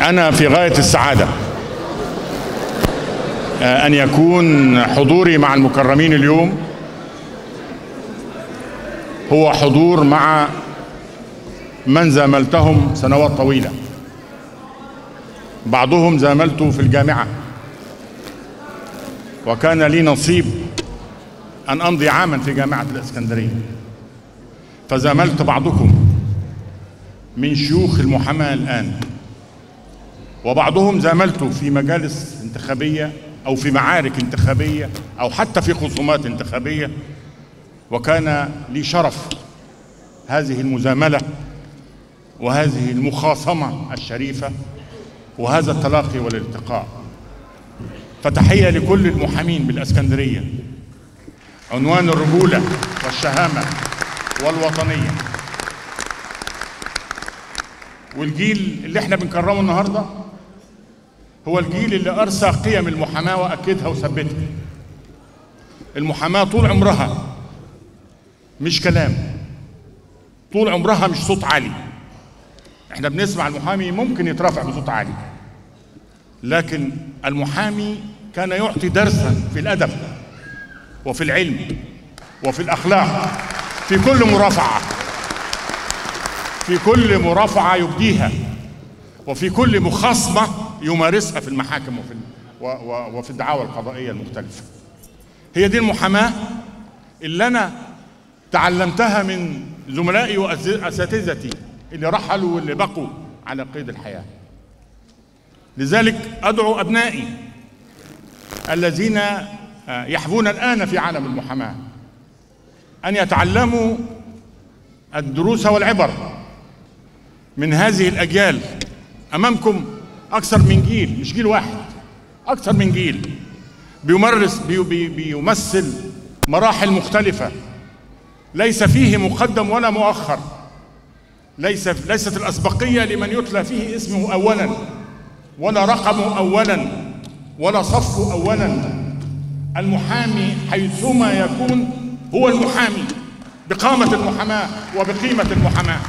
أنا في غاية السعادة. أن يكون حضوري مع المكرمين اليوم هو حضور مع من زاملتهم سنوات طويلة. بعضهم زاملته في الجامعة. وكان لي نصيب أن أمضي عاما في جامعة الإسكندرية. فزاملت بعضكم من شيوخ المحاماة الآن. وبعضهم زاملته في مجالس انتخابية أو في معارك انتخابية أو حتى في خصومات انتخابية. وكان لي شرف هذه المزاملة وهذه المخاصمة الشريفة وهذا التلاقي والالتقاء. فتحية لكل المحامين بالإسكندرية عنوان الرجولة والشهامة والوطنية. والجيل اللي إحنا بنكرمه النهارده هو الجيل اللي أرسى قيم المحاماة وأكدها وثبتها. المحاماة طول عمرها مش كلام. طول عمرها مش صوت عالي. إحنا بنسمع المحامي ممكن يترافع بصوت عالي. لكن المحامي كان يعطي درسا في الأدب وفي العلم وفي الأخلاق في كل مرافعة. في كل مرافعة يبديها وفي كل مخاصمة يمارسها في المحاكم وفي وفي الدعاوى القضائية المختلفة. هي دي المحاماة اللي أنا تعلمتها من زملائي وأساتذتي اللي رحلوا واللي بقوا على قيد الحياة. لذلك أدعو أبنائي الذين يحبون الآن في عالم المحاماة أن يتعلموا الدروس والعبر من هذه الأجيال أمامكم أكثر من جيل مش جيل واحد أكثر من جيل. بيمارس بي بي بيمثل مراحل مختلفة. ليس فيه مقدم ولا مؤخر. ليس ليست الأسبقية لمن يتلى فيه اسمه اولا ولا رقمه اولا ولا صفه اولا. المحامي حيثما يكون هو المحامي بقامة المحاماة وبقيمة المحاماة.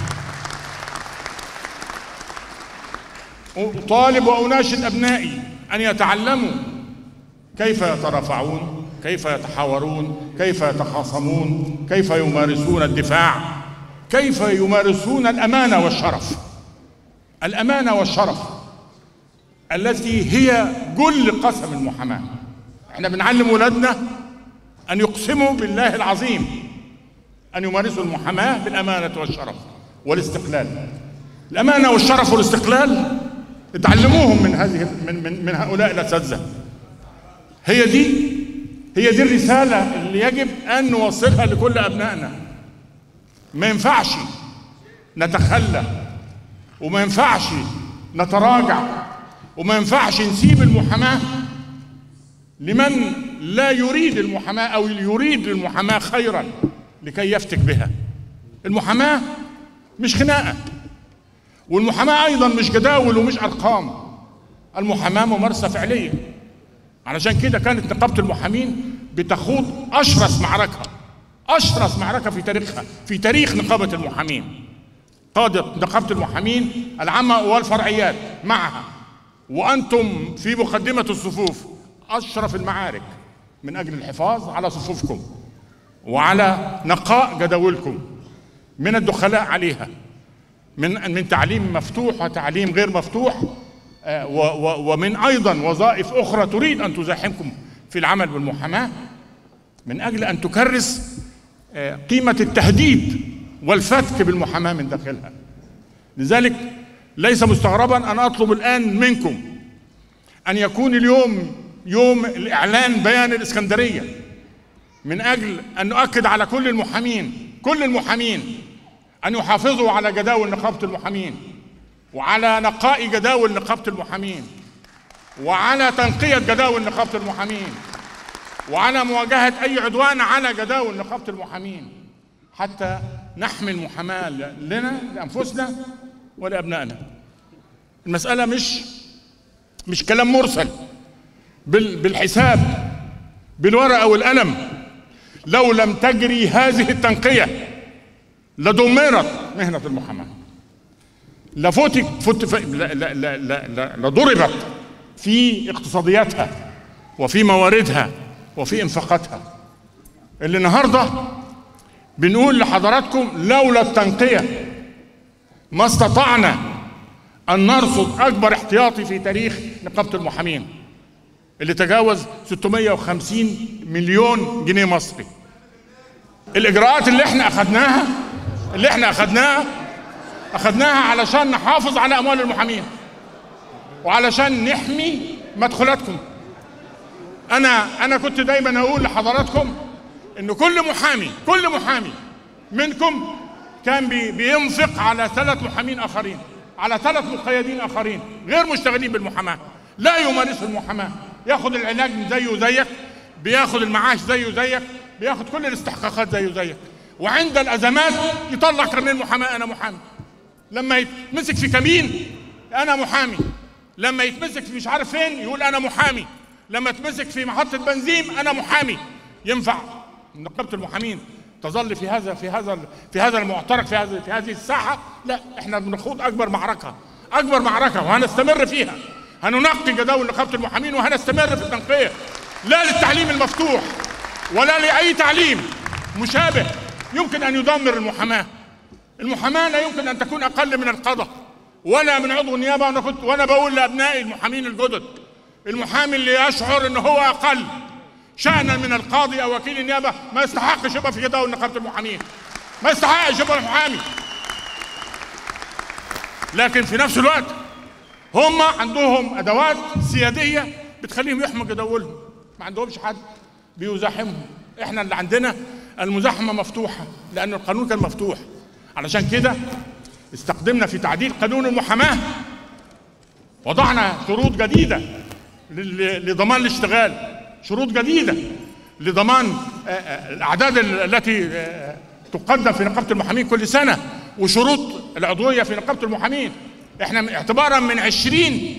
أطالب وأناشد أبنائي أن يتعلموا كيف يترافعون كيف يتحاورون كيف يتخاصمون كيف يمارسون الدفاع كيف يمارسون الأمانة والشرف. الأمانة والشرف التي هي جل قسم المحاماة. إحنا بنعلم ولادنا أن يقسموا بالله العظيم أن يمارسوا المحاماة بالأمانة والشرف والاستقلال. الأمانة والشرف والاستقلال اتعلموهم من هذه من من, من هؤلاء الأساتذة. هي دي هي دي الرسالة اللي يجب أن نوصلها لكل أبنائنا. ما ينفعش نتخلى وما ينفعش نتراجع وما ينفعش نسيب المحاماة لمن لا يريد المحاماة أو يريد للمحاماه خيرا لكي يفتك بها. المحاماة مش خناقة. والمحاماة أيضا مش جداول ومش أرقام. المحاماة ممارسة فعلية. علشان كده كانت نقابة المحامين بتخوض أشرس معركة. أشرس معركة في تاريخها في تاريخ نقابة المحامين. قادت نقابة المحامين العامة والفرعيات معها. وأنتم في مقدمة الصفوف أشرف المعارك من أجل الحفاظ على صفوفكم وعلى نقاء جداولكم من الدخلاء عليها. من من تعليم مفتوح وتعليم غير مفتوح ومن أيضا وظائف أخرى تريد أن تزاحمكم في العمل بالمحاماة من أجل أن تكرس قيمة التهديد والفتك بالمحاماة من داخلها. لذلك ليس مستغربا أن أطلب الآن منكم أن يكون اليوم يوم الإعلان بيان الإسكندرية من أجل أن نؤكد على كل المحامين كل المحامين أن يحافظوا على جداول نقابة المحامين وعلى نقاء جداول نقابة المحامين وعلى تنقية جداول نقابة المحامين وعلى مواجهة أي عدوان على جداول نقابة المحامين. حتى نحمي المحاماة لنا لأنفسنا ولأبنائنا. المسألة مش مش كلام مرسل. بالحساب بالورقة والقلم. لو لم تجري هذه التنقية لدمرت مهنة المحاماة. لفتك فت لا لا لا لا, لا, لا ضربت في اقتصادياتها وفي مواردها وفي انفاقاتها. اللي النهارده بنقول لحضراتكم لولا التنقية ما استطعنا أن نرصد أكبر احتياطي في تاريخ نقابة المحامين اللي تجاوز 650 مليون جنيه مصري. الإجراءات اللي إحنا أخذناها اللي إحنا اخذناها أخذناها علشان نحافظ على أموال المحامين. وعلشان نحمي مدخولاتكم أنا أنا كنت دايما أقول لحضراتكم ان كل محامي كل محامي منكم كان بي بينفق على ثلاث محامين آخرين على ثلاث مقيدين آخرين غير مشتغلين بالمحاماة. لا يمارسوا المحاماة. ياخذ العلاج زيه زيك بياخذ المعاش زيه زيك بياخذ كل الاستحقاقات زيه زيك وعند الأزمات يطلع كارنيه المحاماه أنا محامي. لما يتمسك في كمين أنا محامي. لما يتمسك في مش عارف فين يقول أنا محامي. لما يتمسك في محطة بنزين أنا محامي. ينفع. نقابة المحامين تظل في هذا في هذا في هذا المعترك في هذه في هذه الساحة. لا إحنا بنخوض أكبر معركة أكبر معركة وهنستمر فيها. هننقي جداول نقابة المحامين وهنستمر في التنقية. لا للتعليم المفتوح ولا لأي تعليم مشابه. يمكن أن يدمر المحاماة. المحاماة لا يمكن أن تكون أقل من القضاء ولا من عضو النيابة. وأنا كنت وأنا بقول لأبنائي المحامين الجدد المحامي اللي يشعر إن هو أقل شأنا من القاضي أو وكيل النيابة ما يستحقش يبقى في جداول نقابة المحامين. ما يستحقش يبقى محامي. لكن في نفس الوقت هم عندهم أدوات سيادية بتخليهم يحموا جداولهم. ما عندهمش حد بيزاحمهم. إحنا اللي عندنا المزاحمة مفتوحة لأن القانون كان مفتوح. علشان كده استخدمنا في تعديل قانون المحاماة. وضعنا شروط جديدة لضمان الاشتغال. شروط جديدة لضمان الأعداد التي تقدم في نقابة المحامين كل سنة وشروط العضويه في نقابة المحامين. إحنا اعتبارا من 20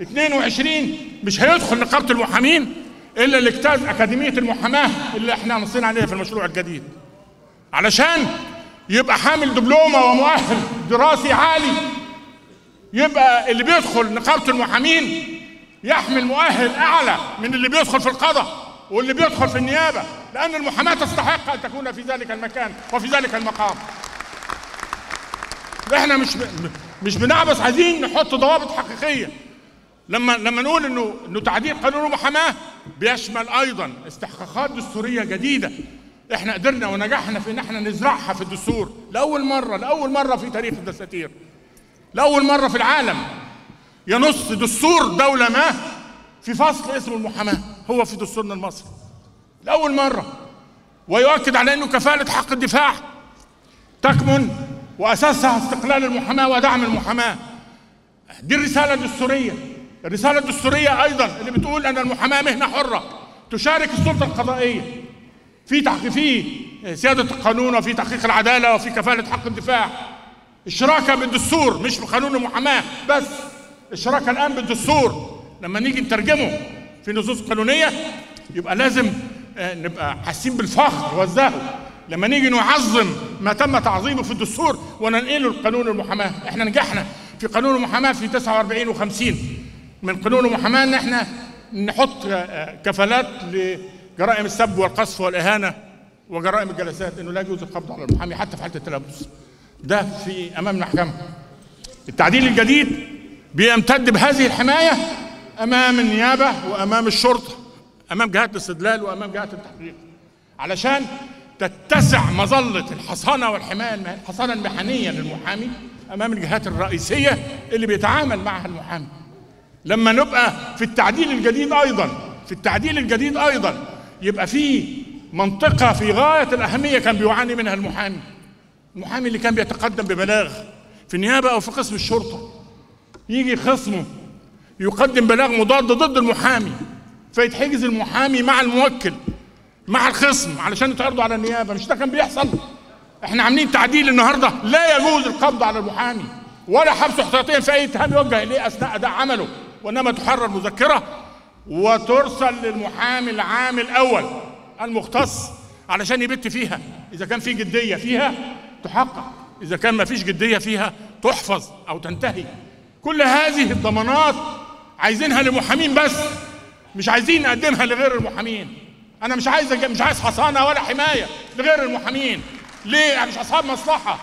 22 مش هيدخل نقابة المحامين إلا اللي اجتاز أكاديمية المحاماة اللي إحنا نصينا عليها في المشروع الجديد. علشان يبقى حامل دبلومة ومؤهل دراسي عالي يبقى اللي بيدخل نقابة المحامين يحمل مؤهل أعلى من اللي بيدخل في القضاء واللي بيدخل في النيابة لأن المحاماة تستحق أن تكون في ذلك المكان وفي ذلك المقام. إحنا مش مش بنعبس عايزين نحط ضوابط حقيقية. لما لما نقول إنه إنه تعديل قانون المحاماه بيشمل أيضا استحقاقات دستورية جديدة. إحنا قدرنا ونجحنا في إن إحنا نزرعها في الدستور. لأول مرة لأول مرة في تاريخ الدساتير لأول مرة في العالم ينص دستور دولة ما في فصل اسمه المحاماة. هو في دستورنا المصري. لأول مرة. ويؤكد على إنه كفالة حق الدفاع تكمن وأساسها استقلال المحاماة ودعم المحاماة. دي الرسالة الدستورية. الرسالة الدستورية أيضا اللي بتقول أن المحاماة مهنة حرة تشارك السلطة القضائية. في تحقيق في سياده القانون وفي تحقيق العدالة وفي كفالة حق الدفاع. الشراكه بالدستور مش بقانون المحاماة بس. الشراكه الآن بالدستور. لما نيجي نترجمه في نصوص قانونية يبقى لازم نبقى حاسين بالفخر والزهو لما نيجي نعظم ما تم تعظيمه في الدستور وننقله لقانون المحاماة. إحنا نجحنا في قانون المحاماة في 49 و50 من قانون المحاماه ان إحنا نحط كفالات لجرائم السب والقذف والإهانة وجرائم الجلسات إنه لا يجوز القبض على المحامي حتى في حالة التلبس. ده في امام المحكمه التعديل الجديد بيمتد بهذه الحماية أمام النيابة وأمام الشرطة أمام جهات الاستدلال وأمام جهات التحقيق. علشان تتسع مظلة الحصانة والحماية الحصانة المهنيه للمحامي أمام الجهات الرئيسية اللي بيتعامل معها المحامي. لما نبقى في التعديل الجديد أيضا في التعديل الجديد أيضا يبقى في منطقة في غاية الأهمية كان بيعاني منها المحامي. المحامي اللي كان بيتقدم ببلاغ في النيابه أو في قسم الشرطة. يجي خصمه يقدم بلاغ مضاد ضد المحامي فيتحجز المحامي مع الموكل مع الخصم علشان يتعرضوا على النيابة. مش ده كان بيحصل؟ إحنا عاملين تعديل النهارده لا يجوز القبض على المحامي ولا حبسه احتياطيا في أي اتهام يوجه إليه أثناء اداء عمله. وإنما تحرر مذكرة وترسل للمحامي العام الأول المختص علشان يبت فيها. إذا كان في جدية فيها تحقق. إذا كان ما فيش جدية فيها تحفظ أو تنتهي. كل هذه الضمانات عايزينها لمحامين بس مش عايزين نقدمها لغير المحامين. أنا مش عايز مش عايز حصانة ولا حماية لغير المحامين. ليه؟ مش أصحاب مصلحة.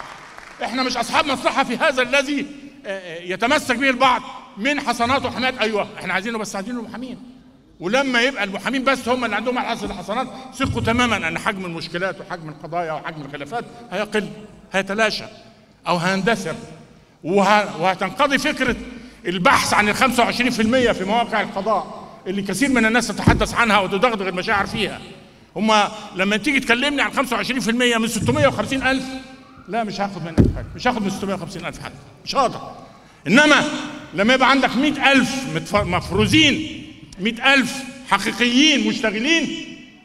إحنا مش أصحاب مصلحة في هذا الذي يتمسك به البعض. من حصانات وحمايات أيوه إحنا عايزينه بس عايزينه المحامين ولما يبقى المحامين بس هم اللي عندهم الحصر الحصانات ثقوا تماما إن حجم المشكلات وحجم القضايا وحجم الخلافات هيقل هيتلاشى أو هيندثر. وه... وهتنقضي فكرة البحث عن ال 25% في مواقع القضاء اللي كثير من الناس تتحدث عنها وتدغدغ المشاعر فيها. هم لما تيجي تكلمني عن 25% من 650 ألف لا مش هاخد منك حاجة مش هاخد من 650 ألف حاجة مش هقدر. إنما لما يبقى عندك 100 ألف مفروزين 100 ألف حقيقيين مشتغلين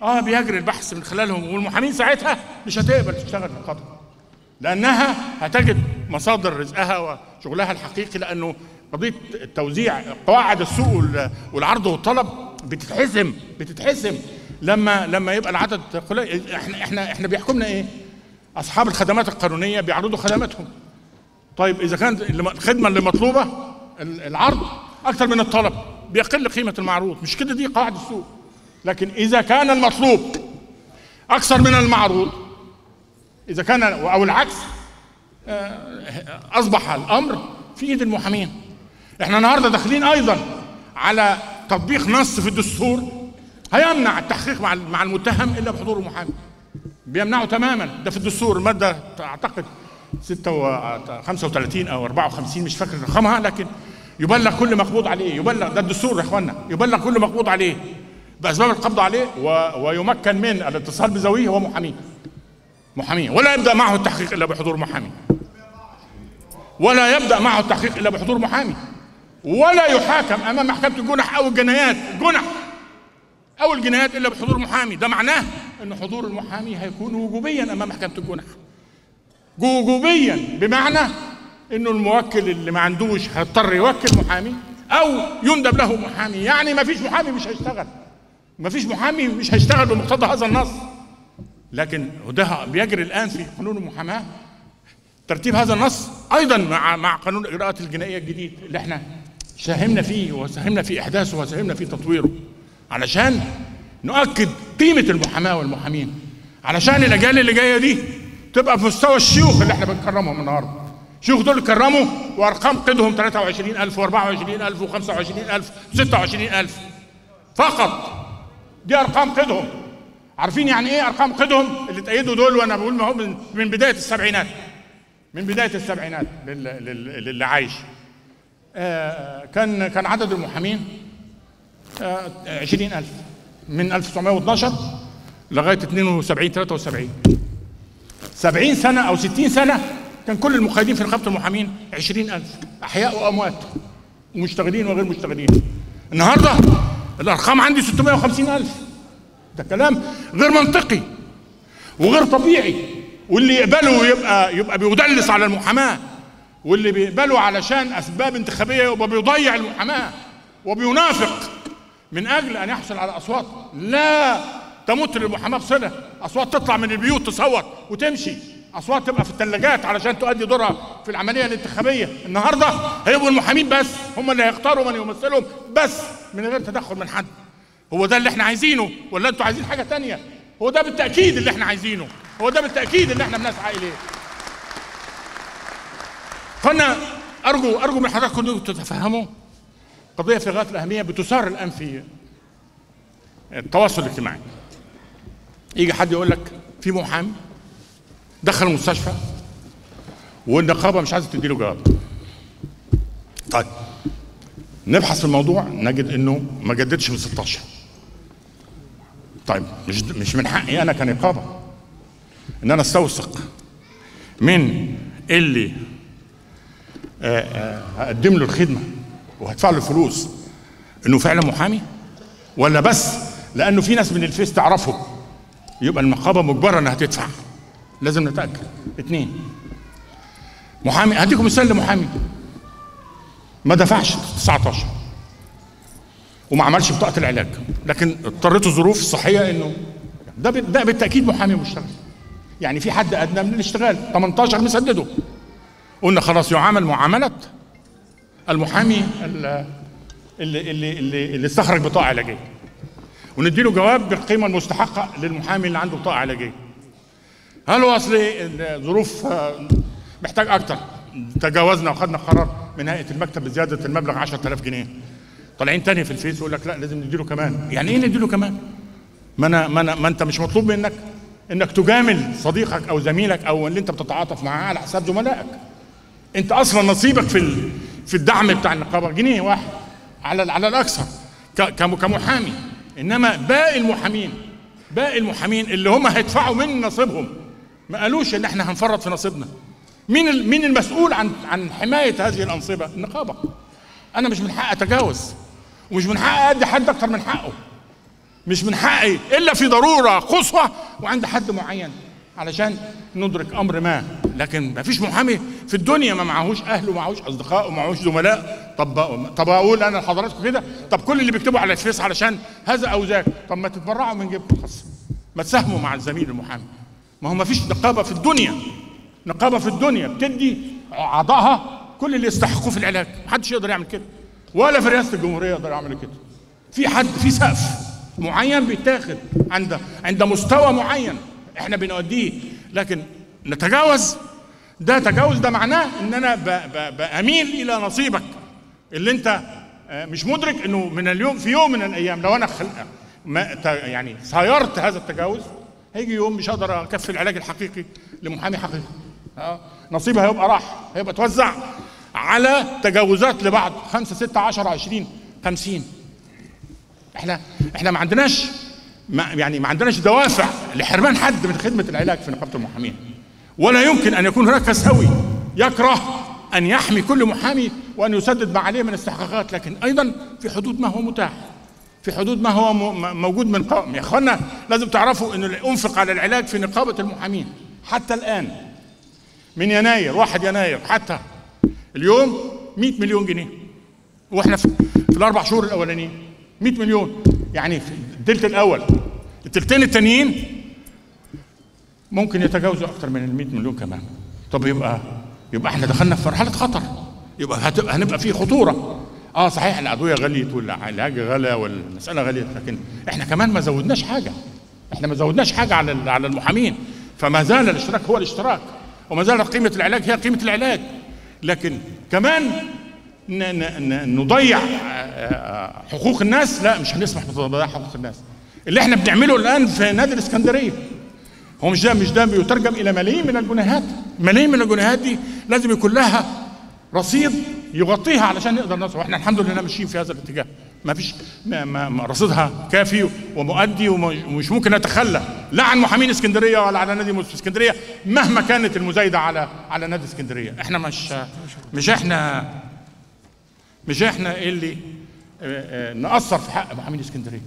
آه بيجري البحث من خلالهم والمحامين ساعتها مش هتقبل تشتغل في القضاء لأنها هتجد مصادر رزقها وشغلها الحقيقي لأنه قضية توزيع قواعد السوق والعرض والطلب بتتحسم بتتحسم لما لما يبقى العدد قليل إحنا إحنا إحنا بيحكمنا إيه؟ أصحاب الخدمات القانونية بيعرضوا خدماتهم. طيب إذا كانت الخدمة اللي مطلوبة العرض أكثر من الطلب بيقل قيمة المعروض مش كده دي قواعد السوق. لكن إذا كان المطلوب أكثر من المعروض إذا كان أو العكس أصبح الأمر في ايد المحامين. إحنا النهارده داخلين أيضا على تطبيق نص في الدستور هيمنع التحقيق مع مع المتهم إلا بحضور المحامي. بيمنعه تماما. ده في الدستور المادة أعتقد 6 35 أو 54 مش فاكر رقمها لكن يبلغ كل مقبوض عليه يبلغ ده الدستور يا إخوانا يبلغ كل مقبوض عليه. بأسباب القبض عليه و... ويمكن من الاتصال بذويه هو محامي محامي ولا يبدأ معه التحقيق إلا بحضور محامي. ولا يبدأ معه التحقيق إلا بحضور محامي. ولا يحاكم أمام محكمة الجنح أو الجنايات. الجنح أو الجنايات إلا بحضور محامي. ده معناه إن حضور المحامي هيكون وجوبيا أمام محكمة الجنح وجوبيا. بمعنى إنه الموكل اللي ما عندوش هيضطر يوكل محامي أو يندب له محامي. يعني ما فيش محامي مش هيشتغل. ما فيش محامي مش هيشتغل بمقتضى هذا النص. لكن ده بيجري الآن في قانون المحاماة. ترتيب هذا النص أيضا مع مع قانون الإجراءات الجنائية الجديد اللي إحنا ساهمنا فيه وساهمنا في إحداثه وساهمنا في تطويره. علشان نؤكد قيمة المحاماة والمحامين. علشان الأجيال اللي جاية دي تبقى في مستوى الشيوخ اللي إحنا بنكرمهم النهارده. الشيوخ دول كرموا وأرقام قيدهم 23000 و24000 و25000 و26000 فقط. دي أرقام قيدهم. عارفين يعني إيه أرقام قيدهم؟ اللي تأيدوا دول وأنا بقول ما هو من, بداية السبعينات. من بداية السبعينات للي, للي عايش. آه كان كان عدد المحامين آه 20000 من 1912 لغاية 72 73 70 سنة أو 60 سنة كان كل المقيدين في نقابه المحامين 20000 أحياء وأموات. ومشتغلين وغير مشتغلين. النهارده الأرقام عندي 650000 ده كلام غير منطقي وغير طبيعي. واللي يقبله يبقى يبقى بيدلس على المحاماة. واللي بيقبله علشان أسباب انتخابية يبقى بيضيع المحاماة. وبينافق. من أجل أن يحصل على أصوات لا تمت للمحاماة بصلة. أصوات تطلع من البيوت تصوت وتمشي. أصوات تبقى في الثلاجات علشان تؤدي دورها في العملية الانتخابية. النهارده هيبقوا المحامين بس هم اللي هيختاروا من يمثلهم بس من غير تدخل من حد. هو ده اللي إحنا عايزينه ولا أنتوا عايزين حاجة تانية؟ هو ده بالتأكيد اللي إحنا عايزينه. هو ده بالتأكيد اللي إحنا بنسعى اليه فأنا أرجو أرجو من حضراتكم إنكم تتفهموا قضية في غاية الأهمية بتثار الآن في التواصل الاجتماعي. يجي حد يقول لك في محامي دخل المستشفى والنقابه مش عايزة تديله جواب. طيب نبحث في الموضوع نجد إنه ما جددش من 16 طيب مش مش من حقي أنا كنقابة إن أنا أستوثق من اللي هقدم له الخدمة وهدفع له الفلوس إنه فعلا محامي؟ ولا بس؟ لأنه في ناس من الفيس تعرفه يبقى النقابه مجبرة إنها تدفع. لازم نتأكد. اثنين محامي هديكم مثال لمحامي. ما دفعش 19 وما عملش بطاقة العلاج. لكن اضطرته الظروف الصحية إنه ده ده بالتأكيد محامي مشتغل. يعني في حد أدنى من الاشتغال. 18 مسدده. قلنا خلاص يعامل معاملة المحامي اللي اللي اللي, اللي استخرج بطاقة علاجية. وندي له جواب بالقيمة المستحقة للمحامي اللي عنده بطاقة علاجية. هل هو اصل الظروف محتاج أكتر. تجاوزنا وخدنا قرار من هيئه المكتب بزيادة المبلغ 10000 جنيه. طالعين تاني في الفيس يقول لك لا لازم نديله كمان. يعني إيه نديله كمان؟ ما أنا ما, أنا ما أنت مش مطلوب منك إنك تجامل صديقك أو زميلك أو اللي أنت بتتعاطف معاه على حساب زملائك. أنت أصلا نصيبك في في الدعم بتاع النقابة جنيه واحد على على الأكثر كمحامي. إنما باقي المحامين باقي المحامين اللي هم هيدفعوا من نصيبهم ما قالوش إن إحنا هنفرط في نصيبنا. مين مين المسؤول عن عن حماية هذه الأنصبة؟ النقابة. أنا مش من حقي أتجاوز. ومش من حقي أدي حد أكتر من حقه. مش من حقي إلا في ضرورة قصوى وعند حد معين. علشان ندرك أمر ما. لكن ما فيش محامي في الدنيا ما معهوش أهل ومعهوش أصدقاء ومعهوش زملاء. طب طب أقول أنا لحضراتكم كده؟ طب كل اللي بيكتبوا على الفيس علشان هذا أو ذاك. طب ما تتبرعوا من جيبكم خاص ما تساهموا مع الزميل المحامي. ما هو ما فيش نقابة في الدنيا. نقابة في الدنيا بتدي اعضائها كل اللي يستحقوه في العلاج. محدش يقدر يعمل كده. ولا في رئاسة الجمهورية يقدر يعمل كده. في حد في سقف معين بيتاخد عند عند مستوى معين إحنا بنؤديه لكن نتجاوز ده تجاوز ده معناه إن أنا بأميل إلى نصيبك. اللي أنت مش مدرك إنه من اليوم في يوم من الأيام لو أنا خلق ما يعني صايرت هذا التجاوز هيجي يوم مش هقدر أكفي العلاج الحقيقي لمحامي حقيقي. آه نصيبها هيبقى راح هيبقى توزع على تجاوزات لبعض خمسة ستة عشر عشرين خمسين. إحنا إحنا ما عندناش ما يعني ما عندناش دوافع لحرمان حد من خدمة العلاج في نقابة المحامين. ولا يمكن أن يكون هناك سوي يكره أن يحمي كل محامي وأن يسدد ما عليه من استحقاقات لكن أيضا في حدود ما هو متاح. في حدود ما هو موجود من قوم. يا إخوانا لازم تعرفوا إن أنفق على العلاج في نقابة المحامين. حتى الآن من يناير 1 يناير حتى. اليوم 100 مليون جنيه. وإحنا في, في الأربع شهور الأولانيين 100 مليون. يعني في الثلث الأول. الثلثين التانيين ممكن يتجاوزوا أكثر من ال 100 مليون كمان. طب يبقى يبقى إحنا دخلنا في مرحلة خطر. يبقى هنبقى في خطورة. آه صحيح الادويه غليت والعلاج غلى والمسألة غليت لكن إحنا كمان ما زودناش حاجة. إحنا ما زودناش حاجة على على المحامين. فما زال الاشتراك هو الاشتراك وما زالت قيمة العلاج هي قيمة العلاج. لكن كمان نضيع حقوق الناس لا مش هنسمح بتضييع حقوق الناس. اللي إحنا بنعمله الآن في نادي الإسكندرية هو مش ده مش ده بيترجم إلى ملايين من الجنيهات. ملايين من الجنيهات دي لازم يكون لها رصيد يغطيها علشان نقدر نصل وإحنا الحمد لله ماشيين في هذا الاتجاه. ما فيش ما ما رصيدها كافي ومؤدي ومش ممكن نتخلى. لا عن محامين اسكندرية ولا على نادي اسكندرية مهما كانت المزايدة على على نادي اسكندرية. إحنا مش مش إحنا مش إحنا اللي ناثر في حق محامين اسكندرية.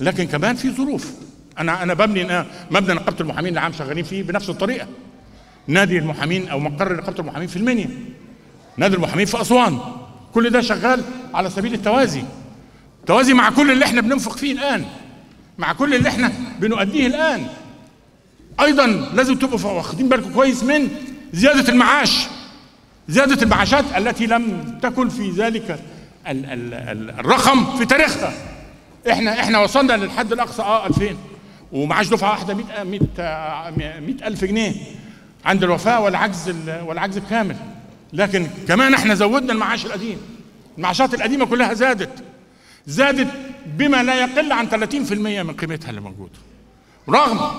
لكن كمان في ظروف. أنا أنا ببني مبنى نقابة المحامين العام شغالين فيه بنفس الطريقة. نادي المحامين أو مقر نقابة المحامين في المنيا. نادي المحامين في أسوان. كل ده شغال على سبيل التوازي. توازي مع كل اللي إحنا بننفق فيه الآن. مع كل اللي إحنا بنؤديه الآن. أيضا لازم تبقوا واخدين بالكم كويس من زيادة المعاش. زيادة المعاشات التي لم تكن في ذلك ال ال ال الرقم في تاريخها. إحنا إحنا وصلنا للحد الأقصى آه 2000 ومعاش دفعة واحدة 100 100 100000 جنيه. عند الوفاه والعجز والعجز الكامل. لكن كمان إحنا زودنا المعاش القديم المعاشات القديمة كلها زادت. زادت بما لا يقل عن 30% من قيمتها اللي موجودة. رغم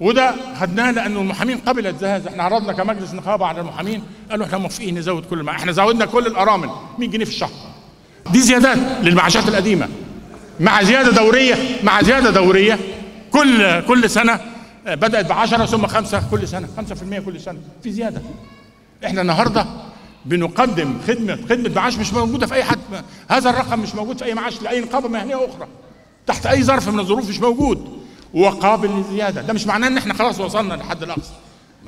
وده خدناه لأنه المحامين قبلت هذا إحنا عرضنا كمجلس نقابة على المحامين. قالوا إحنا موافقين نزود كل ما إحنا زودنا كل الأرامل. 100 جنيه في الشهر. دي زيادات للمعاشات القديمة. مع زيادة دورية مع زيادة دورية كل كل سنة بدأت ب 10 ثم 5 كل سنة 5% كل سنة. في زيادة. إحنا النهارده بنقدم خدمة خدمة معاش مش موجودة في أي حد. هذا الرقم مش موجود في أي معاش لأي نقابة مهنيه أخرى. تحت أي ظرف من الظروف مش موجود. وقابل للزيادة. ده مش معناه إن إحنا خلاص وصلنا للحد الأقصى.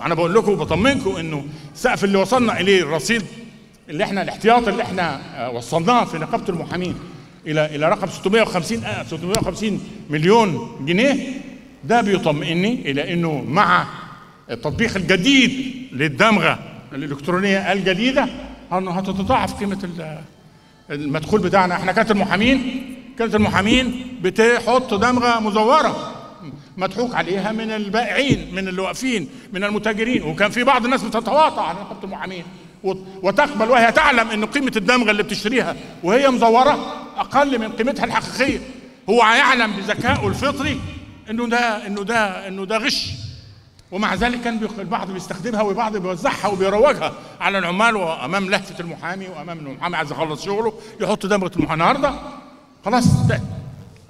أنا بقول لكم وبطمنكم إنه السقف اللي وصلنا إليه الرصيد اللي إحنا الاحتياط اللي إحنا وصلناه في نقابة المحامين إلى إلى رقم 650 آه 650 مليون جنيه ده بيطمئني إلى إنه مع التطبيق الجديد للدمغة الإلكترونية الجديدة أنه هتتضاعف قيمة ال- المدخول بتاعنا. إحنا كانت المحامين كانت المحامين بتحط دمغة مزورة مضحوك عليها من البائعين من اللي واقفين من المتاجرين. وكان في بعض الناس بتتواطى على نقابه المحامين. وت- وتقبل وهي تعلم إن قيمة الدمغة اللي بتشتريها وهي مزورة أقل من قيمتها الحقيقية. هو يعلم بذكائه الفطري إنه ده إنه ده إنه ده غش. ومع ذلك كان البعض بيستخدمها والبعض بيوزعها وبيروجها على العمال وأمام لهفه المحامي وأمام المحامي عايز يخلص شغله يحط دمغه المحامي. النهارده خلاص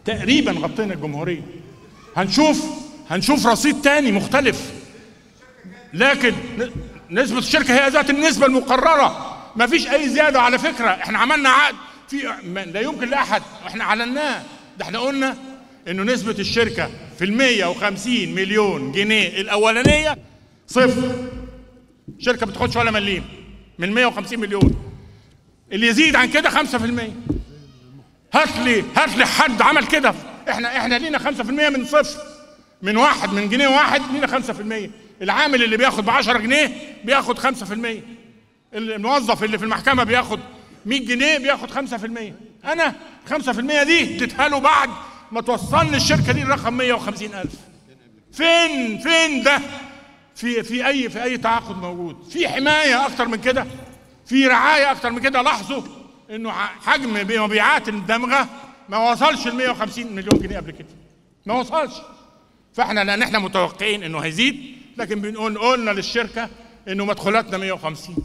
تقريبا غطينا الجمهورية. هنشوف هنشوف رصيد تاني مختلف. لكن نسبة الشركة هي ذات النسبة المقررة. ما فيش أي زيادة. على فكرة إحنا عملنا عقد في لا يمكن لأحد. إحنا أعلناه. ده إحنا قلنا إنه نسبة الشركة في المية وخمسين مليون جنيه. الأولانية صفر. شركة بتاخدش ولا مليم. من 150 مليون. اللي يزيد عن كده 5% هات لي هات لي حد عمل كده. إحنا إحنا لينا 5% من صفر. من واحد من جنيه واحد لينا 5% العامل اللي بياخد ب 10 جنيه بياخد 5% الموظف اللي في المحكمة بياخد 100 جنيه بياخد 5% أنا 5% دي له بعد ما توصلني الشركة دي الرقم 150000 فين فين ده؟ في في أي في أي تعاقد موجود. في حماية أكتر من كده؟ في رعاية أكتر من كده؟ لاحظوا إنه حجم مبيعات الدمغة ما وصلش ل 150 مليون جنيه قبل كده. ما وصلش. فإحنا لأن إحنا متوقعين إنه هيزيد لكن بنقول قلنا للشركة إنه مدخولاتنا 150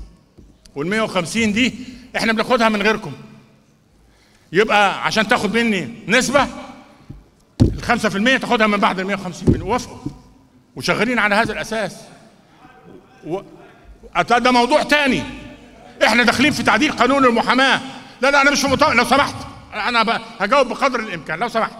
وال 150 دي إحنا بناخدها من غيركم. يبقى عشان تاخد مني نسبة 5% تاخدها من بعد ال 150 مليون وافقوا وشغالين على هذا الأساس. و... ده موضوع تاني. إحنا داخلين في تعديل قانون المحاماة. لا لا أنا مش مطابق لو سمحت أنا. هجاوب بقدر الإمكان. لو سمحت.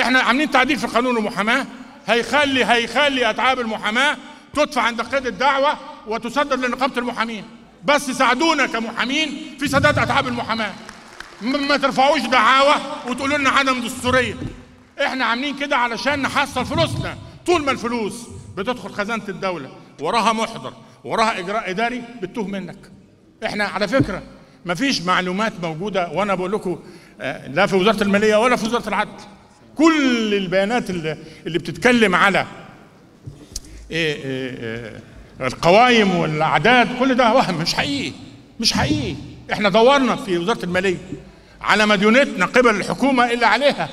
إحنا عاملين تعديل في قانون المحاماة. هيخلي هيخلي أتعاب المحاماة تدفع عند قيد الدعوة وتسدد لنقابة المحامين. بس ساعدونا كمحامين في سداد أتعاب المحاماة. ما ترفعوش دعاوى وتقولوا لنا عدم دستورية. إحنا عاملين كده علشان نحصل فلوسنا. طول ما الفلوس بتدخل خزانة الدولة وراها محضر وراها إجراء إداري بتوه منك. إحنا على فكرة مفيش معلومات موجودة وأنا بقول لكم آه، لا في وزارة المالية ولا في وزارة العدل. كل البيانات اللي, اللي بتتكلم على إيه إيه إيه القوائم والأعداد كل ده وهم مش حقيقي مش حقيقي. إحنا دورنا في وزارة المالية على مديونتنا قبل الحكومة اللي عليها.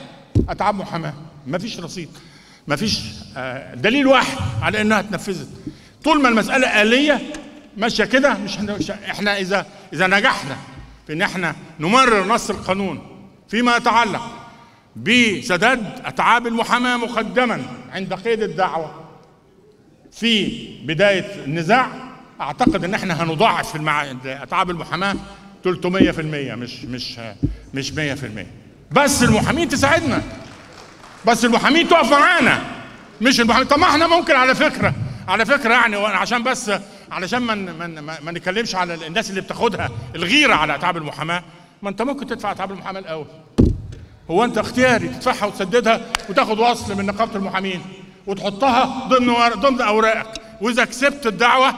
اتعاب محاماة. مفيش رصيد. مفيش آه، دليل واحد على إنها اتنفذت. طول ما المسألة آلية ماشية كده مش إحنا إذا إذا نجحنا في إن إحنا نمرر نص القانون فيما يتعلق بسداد أتعاب المحاماة مقدما عند قيد الدعوة في بداية النزاع أعتقد إن إحنا هنضاعف في. أتعاب المحاماة 300% مش مش مش 100% بس المحامين تساعدنا. بس المحامين تقف معانا. مش المحامين. طب ما إحنا ممكن على فكرة على فكرة يعني عشان بس علشان ما ما ما, نتكلمش على الناس اللي بتاخدها الغيرة على أتعاب المحاماة. ما أنت ممكن تدفع أتعاب المحاماة الأول. هو أنت اختياري تدفعها وتسددها وتاخد وصل من نقابة المحامين وتحطها ضمن. ضمن أوراقك. وإذا كسبت الدعوة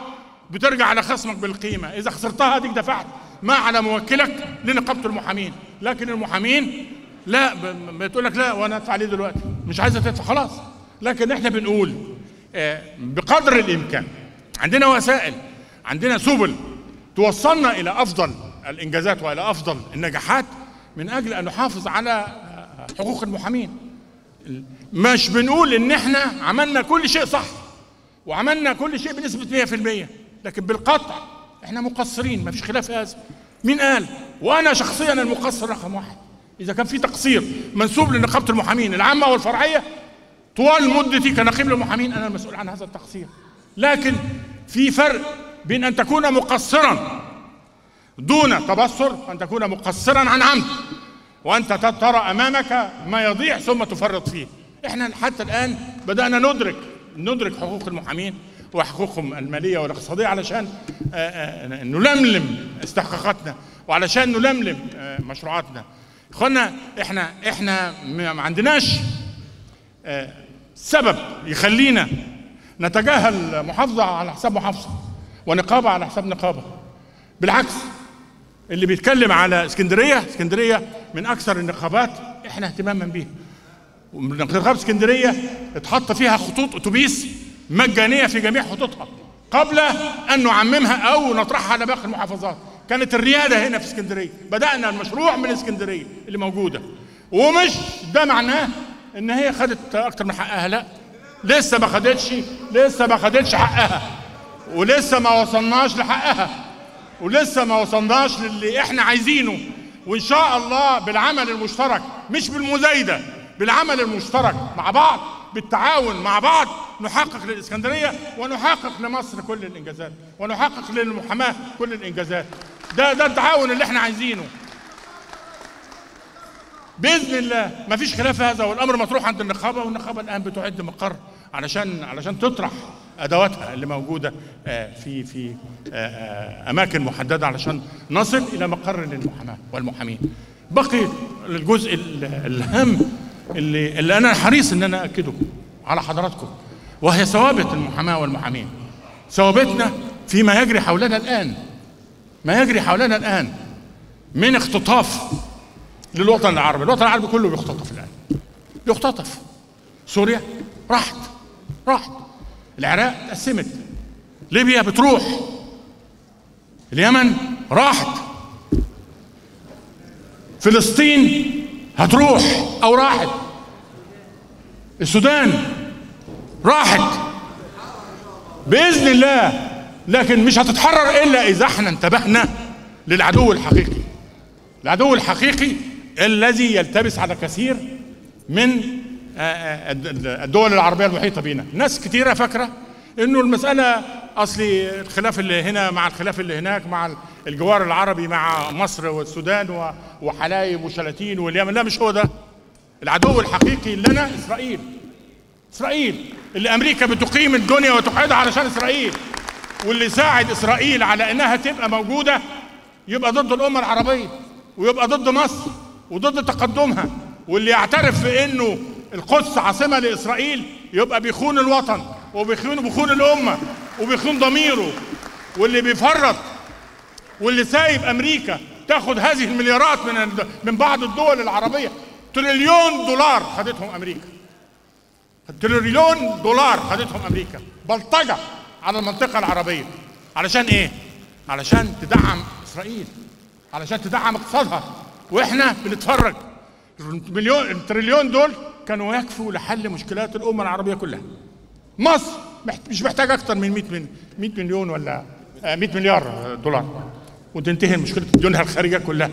بترجع على خصمك بالقيمة. إذا خسرتها اديك دفعت. ما على موكلك لنقابة المحامين. لكن المحامين لا ب- بتقول لك لا وأنا ادفع ليه دلوقتي. مش عايزة تدفع خلاص. لكن إحنا بنقول آه، بقدر الإمكان. عندنا وسائل عندنا سبل توصلنا إلى أفضل الإنجازات وإلى أفضل النجاحات من أجل أن نحافظ على آه، حقوق المحامين. مش بنقول إن إحنا عملنا كل شيء صح وعملنا كل شيء بنسبة 100% لكن بالقطع إحنا مقصرين ما فيش خلاف هذا مين قال؟ وأنا شخصيا المقصر رقم واحد. إذا كان في تقصير منسوب لنقابة المحامين العامة والفرعية طوال مدتي كنقيب للمحامين أنا المسؤول عن هذا التقصير. لكن في فرق بين أن تكون مقصرا دون تبصر وأن تكون مقصرا عن عمد وانت ترى أمامك ما يضيع ثم تفرط فيه. إحنا حتى الآن بدأنا ندرك ندرك حقوق المحامين وحقوقهم المالية والاقتصادية علشان آه، آه، نلملم استحقاقاتنا وعلشان نلملم آه، مشروعاتنا. اخوانا إحنا إحنا ما عندناش آه، سبب يخلينا نتجاهل محافظة على حساب محافظة ونقابة على حساب نقابة. بالعكس اللي بيتكلم على اسكندرية اسكندرية من أكثر النقابات إحنا اهتماما بيها. نقابة اسكندرية اتحط فيها خطوط أتوبيس مجانية في جميع خطوطها قبل أن نعممها أو نطرحها على باقي المحافظات. كانت الريادة هنا في اسكندرية. بدأنا المشروع من اسكندرية اللي موجودة. ومش ده معناه إن هي خدت أكتر من حقها لا. لسه ما خدتش لسه ما خدتش حقها. ولسه ما وصلناش لحقها. ولسه ما وصلناش للي إحنا عايزينه. وإن شاء الله بالعمل المشترك مش بالمزايدة بالعمل المشترك مع بعض بالتعاون مع بعض نحقق للإسكندرية ونحقق لمصر كل الإنجازات ونحقق للمحاماة كل الإنجازات. ده ده التعاون اللي إحنا عايزينه بإذن الله ما فيش خلاف هذا والأمر مطروح عند النقابة والنقابة الآن بتعد مقر علشان علشان تطرح أدواتها اللي موجودة آه، في في آه، آه، أماكن محددة علشان نصل إلى مقر للمحاماة والمحامين. بقي الجزء ال- الهام اللي اللي أنا حريص إن أنا اكده على حضراتكم وهي ثوابت المحاماة والمحامين. ثوابتنا فيما يجري حولنا الآن ما يجري حولنا الآن من اختطاف للوطن العربي، الوطن العربي كله بيختطف الآن. بيختطف. سوريا راحت. راحت. العراق اتقسمت ليبيا بتروح. اليمن راحت. فلسطين هتروح أو راحت. السودان راحت. بإذن الله لكن مش هتتحرر إلا إذا إحنا انتبهنا للعدو الحقيقي. العدو الحقيقي الذي يلتبس على كثير من آه، آه، الدول العربية المحيطة بنا ناس كتيرة فاكرة إنه المسألة اصلي الخلاف اللي هنا مع الخلاف اللي هناك مع الجوار العربي مع مصر والسودان وحلايب وشلاتين واليمن. لا مش هو ده. العدو الحقيقي لنا إسرائيل. إسرائيل اللي أمريكا بتقيم الدنيا وتقعدها علشان إسرائيل. واللي ساعد إسرائيل على إنها تبقى موجودة يبقى ضد الأمة العربية ويبقى ضد مصر وضد تقدمها. واللي يعترف بانه القدس عاصمة لإسرائيل يبقى بيخون الوطن وبيخون بيخون الأمة وبيخون ضميره. واللي بيفرط واللي سايب أمريكا تاخد هذه المليارات من من بعض الدول العربية. تريليون دولار خدتهم أمريكا. تريليون دولار خدتهم أمريكا. بلطجة. على المنطقة العربية. علشان إيه؟ علشان تدعم إسرائيل. علشان تدعم اقتصادها. وإحنا بنتفرج. المليون التريليون دول كانوا يكفوا لحل مشكلات الأمة العربية كلها. مصر مش محتاجة أكتر من 100 من 100 مليون ولا آه، 100 مليار دولار. وتنتهي مشكلة ديونها الخارجية كلها.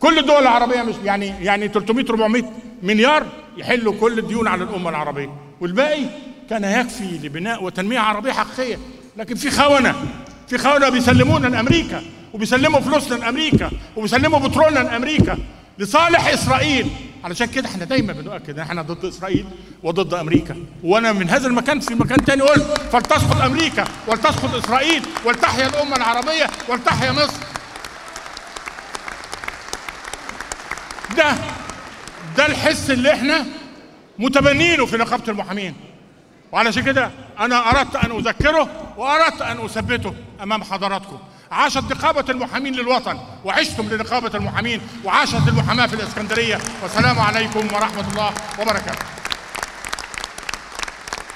كل الدول العربية مش يعني يعني 300 400 مليار يحلوا كل الديون على الأمة العربية. والباقي كان يكفي لبناء وتنمية عربية حقيقية. لكن في خونة في خونة بيسلمونا لأمريكا وبيسلموا فلوسنا لأمريكا وبيسلموا بترولنا لأمريكا لصالح إسرائيل. علشان كده إحنا دايما بنؤكد إن إحنا ضد إسرائيل وضد أمريكا. وأنا من هذا المكان في مكان تاني قلت فلتسقط أمريكا ولتسقط إسرائيل ولتحيا الأمة العربية ولتحيا مصر. ده ده الحس اللي إحنا متبنينه في نقابه المحامين. وعلشان كده أنا أردت أن أذكره وأردت أن أثبته أمام حضراتكم. عاشت نقابة المحامين للوطن وعشتم لنقابة المحامين وعاشت المحاماة في الإسكندرية. والسلام عليكم ورحمة الله وبركاته.